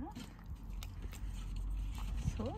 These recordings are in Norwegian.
Ja. Så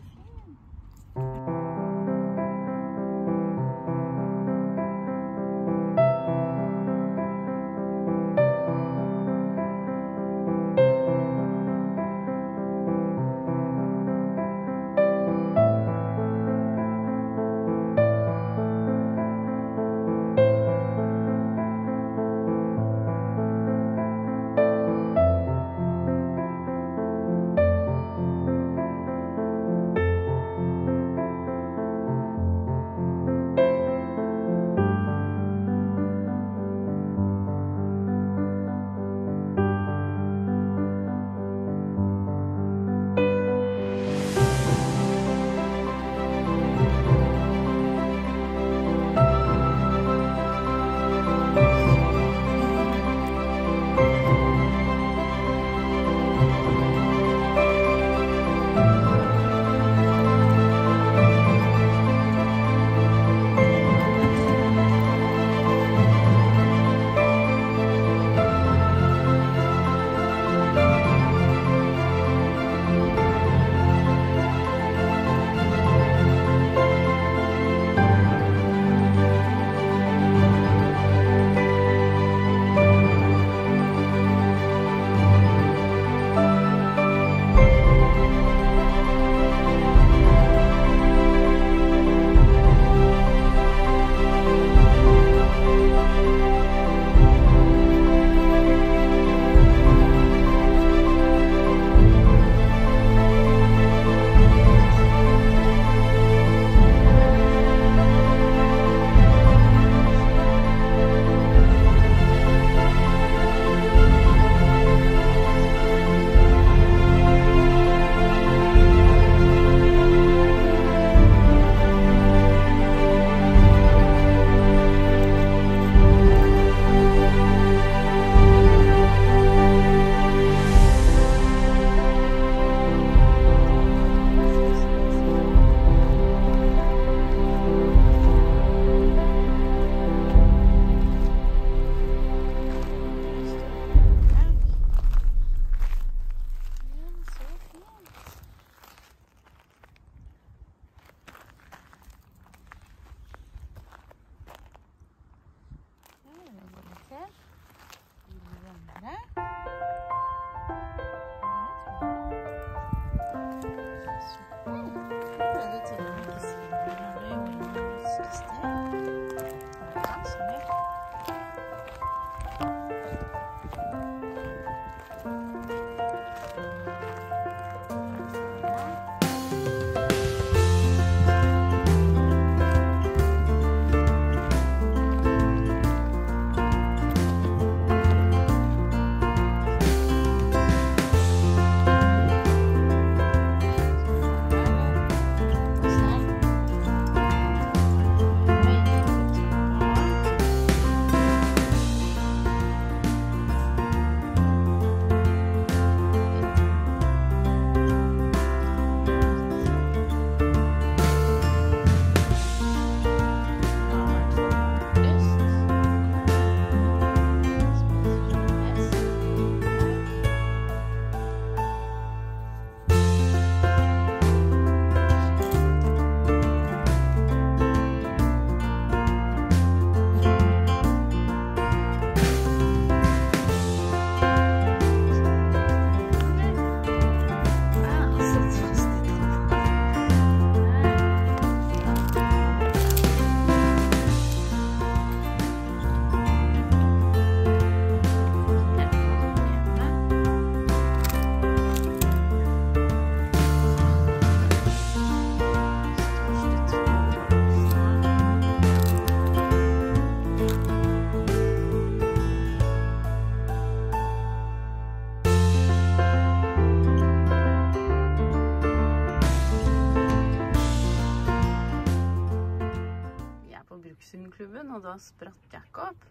og da spratt Jack opp.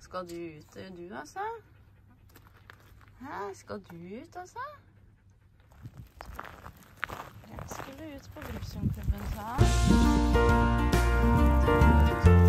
Skal du ut, du altså? Hæ, skal du ut altså? Jeg Skulle ut på Brukshundklubben, sa han.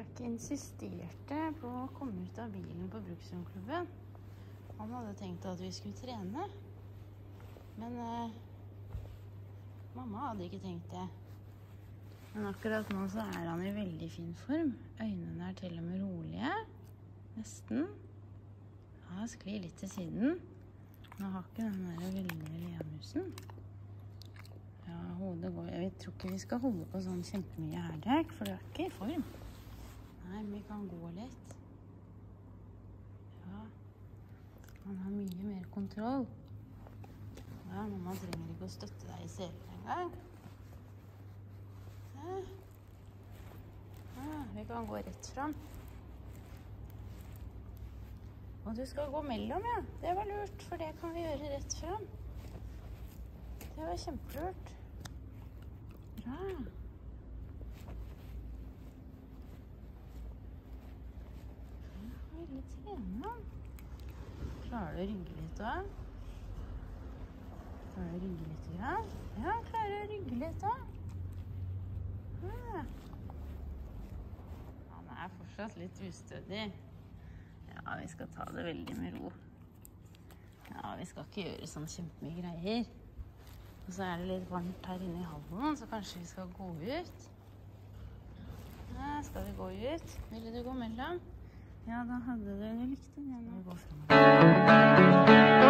Duck insisterte på å komme ut av bilen på Brukshundklubben. Han hadde tenkt at vi skulle trene. Men eh, mamma hadde ikke tenkt det. Men akkurat nå så er han i veldig fin form. Øynene er til og med rolige. Nesten. Ja, sklir litt til siden. Nå har ikke den der ville leamusen. Ja, hodet går Jeg tror ikke vi skal holde på sånn kjempemye her, Jack, for du er ikke i form. Nei, men vi kan gå litt. Ja. Man har mye mer kontroll. Ja, mamma trenger ikke å støtte deg i selen engang. Ja. Ja, vi kan gå rett fram. Og du skal gå mellom, ja. Det var lurt, for det kan vi gjøre rett fram. Det var kjempelurt. Bra. Veldig trene. Klarer du å rygge litt da? Klarer du å rygge litt? Ja, Ja, klarer du å rygge litt da? Han er fortsatt litt ustødig. Ja, vi skal ta det veldig med ro. Ja, vi skal ikke gjøre sånn kjempemye greier. Og så er det litt varmt her inne i hallen, så kanskje vi skal gå ut. Ja, skal vi gå ut? Ville du gå mellom? Ja, da hadde dere likt den. det